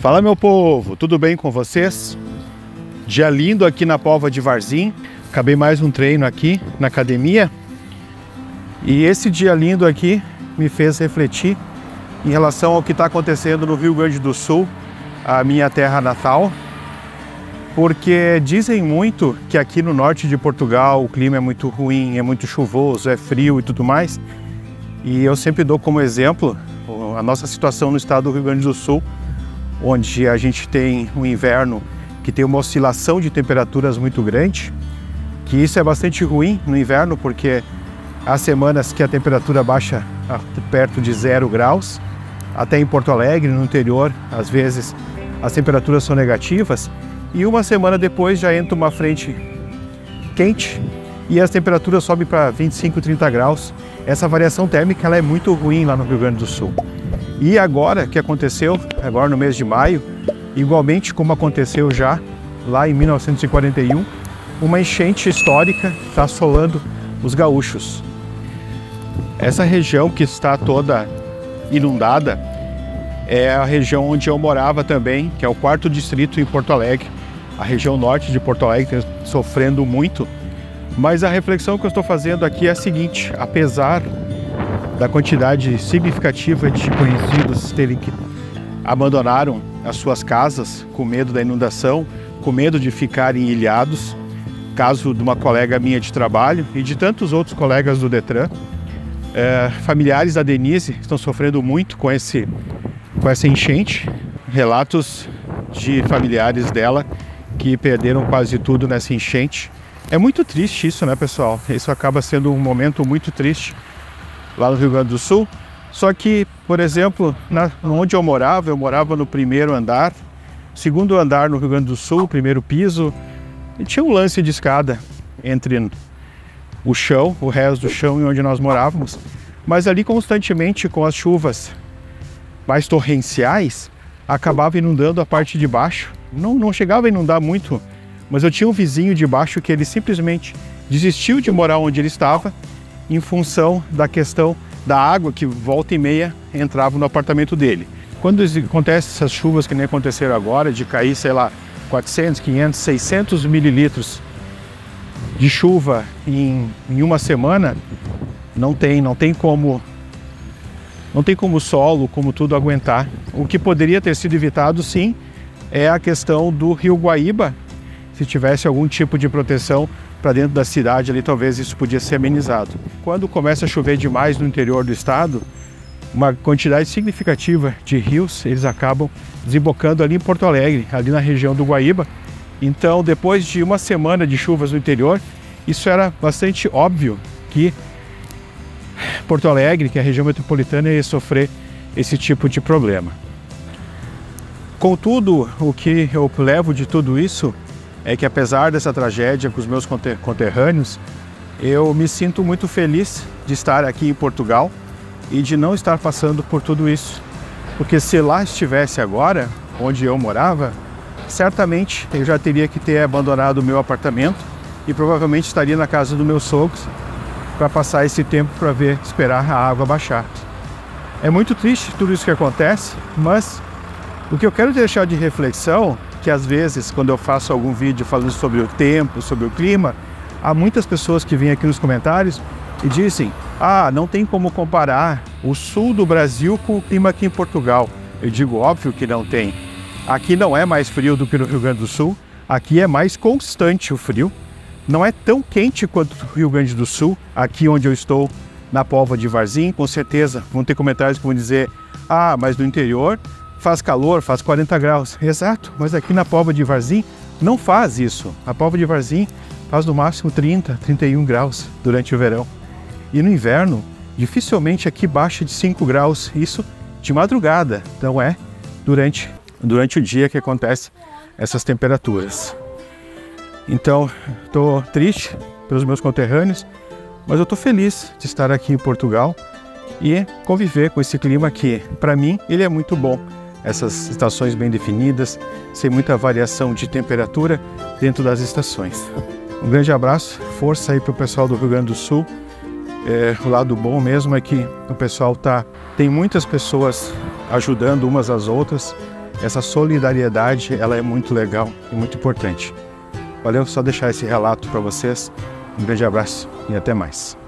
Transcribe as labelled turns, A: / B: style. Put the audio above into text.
A: Fala meu povo, tudo bem com vocês? Dia lindo aqui na Pova de Varzim. Acabei mais um treino aqui na academia. E esse dia lindo aqui me fez refletir em relação ao que está acontecendo no Rio Grande do Sul, a minha terra natal. Porque dizem muito que aqui no norte de Portugal o clima é muito ruim, é muito chuvoso, é frio e tudo mais. E eu sempre dou como exemplo a nossa situação no estado do Rio Grande do Sul, onde a gente tem um inverno que tem uma oscilação de temperaturas muito grande, que isso é bastante ruim no inverno, porque há semanas que a temperatura baixa perto de zero graus, até em Porto Alegre, no interior, às vezes as temperaturas são negativas, e uma semana depois já entra uma frente quente e as temperaturas sobem para 25, 30 graus. Essa variação térmica ela é muito ruim lá no Rio Grande do Sul. E agora que aconteceu, agora no mês de maio, igualmente como aconteceu já lá em 1941, uma enchente histórica está assolando os gaúchos. Essa região que está toda inundada é a região onde eu morava também, que é o quarto distrito em Porto Alegre. A região norte de Porto Alegre sofrendo muito. Mas a reflexão que eu estou fazendo aqui é a seguinte: apesar da quantidade significativa de conhecidos terem que abandonaram as suas casas com medo da inundação, com medo de ficarem ilhados, caso de uma colega minha de trabalho e de tantos outros colegas do Detran. É, familiares da Denise estão sofrendo muito com, esse, com essa enchente. Relatos de familiares dela que perderam quase tudo nessa enchente. É muito triste isso, né, pessoal? Isso acaba sendo um momento muito triste lá no Rio Grande do Sul. Só que, por exemplo, na, onde eu morava, eu morava no primeiro andar, segundo andar no Rio Grande do Sul, primeiro piso, e tinha um lance de escada entre o chão, o resto do chão e onde nós morávamos. Mas ali constantemente com as chuvas mais torrenciais, acabava inundando a parte de baixo. Não, não chegava a inundar muito, mas eu tinha um vizinho de baixo que ele simplesmente desistiu de morar onde ele estava em função da questão da água que volta e meia entrava no apartamento dele. Quando acontecem essas chuvas que nem aconteceram agora, de cair, sei lá, 400, 500, 600 mililitros de chuva em, em uma semana, não tem, não tem como não tem como o solo, como tudo aguentar. O que poderia ter sido evitado, sim, é a questão do rio Guaíba. Se tivesse algum tipo de proteção para dentro da cidade ali, talvez isso podia ser amenizado. Quando começa a chover demais no interior do estado, uma quantidade significativa de rios, eles acabam desembocando ali em Porto Alegre, ali na região do Guaíba. Então, depois de uma semana de chuvas no interior, isso era bastante óbvio que Porto Alegre, que é a região metropolitana, ia sofrer esse tipo de problema. Contudo, o que eu levo de tudo isso é que apesar dessa tragédia com os meus conterrâneos, eu me sinto muito feliz de estar aqui em Portugal e de não estar passando por tudo isso. Porque se lá estivesse agora, onde eu morava, certamente eu já teria que ter abandonado o meu apartamento e provavelmente estaria na casa dos meus sogros para passar esse tempo para ver esperar a água baixar. É muito triste tudo isso que acontece, mas o que eu quero deixar de reflexão que às vezes, quando eu faço algum vídeo falando sobre o tempo, sobre o clima, há muitas pessoas que vêm aqui nos comentários e dizem: ah, não tem como comparar o sul do Brasil com o clima aqui em Portugal. Eu digo, óbvio que não tem. Aqui não é mais frio do que no Rio Grande do Sul, aqui é mais constante o frio. Não é tão quente quanto o Rio Grande do Sul, aqui onde eu estou, na Pova de Varzim, com certeza vão ter comentários que vão dizer: ah, mas no interior faz calor, faz 40 graus. Exato, mas aqui na Pova de Varzim não faz isso. A Pova de Varzim faz no máximo 30, 31 graus durante o verão. E no inverno, dificilmente aqui baixa de 5 graus, isso de madrugada, não é durante, durante o dia que acontece essas temperaturas. Então, estou triste pelos meus conterrâneos, mas eu estou feliz de estar aqui em Portugal e conviver com esse clima que, para mim, ele é muito bom essas estações bem definidas, sem muita variação de temperatura dentro das estações. Um grande abraço, força aí para o pessoal do Rio Grande do Sul. É, o lado bom mesmo é que o pessoal tá tem muitas pessoas ajudando umas às outras. essa solidariedade, ela é muito legal e muito importante. Valeu, só deixar esse relato para vocês. Um grande abraço e até mais.